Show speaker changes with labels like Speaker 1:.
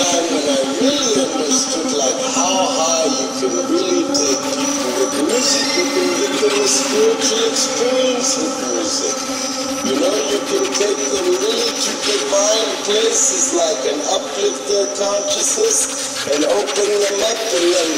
Speaker 1: time when I really understood like how high you can really take people with music. You can spiritually experience with music. You know, you can take them really to divine places like and uplift their consciousness and open them up and then